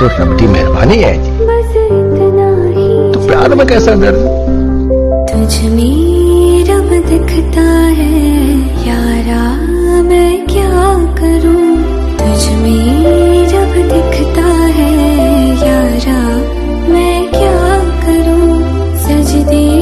तो रब की मेहरबानी है जी। तो प्यार में कैसा दर्द तुझ में रब दिखता है। यारा मैं क्या करूँ? तुझ रब दिखता है। यारा मैं क्या करूँ? सजदे